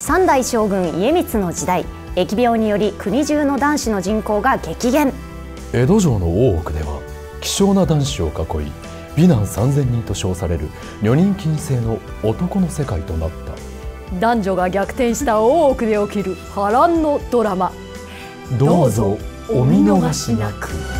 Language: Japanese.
三代将軍家光の時代疫病により国中の男子の人口が激減。江戸城の大奥では希少な男子を囲い美男三千人と称される女人禁制の男の世界となった。男女が逆転した大奥で起きる波乱のドラマ。どうぞお見逃しなく。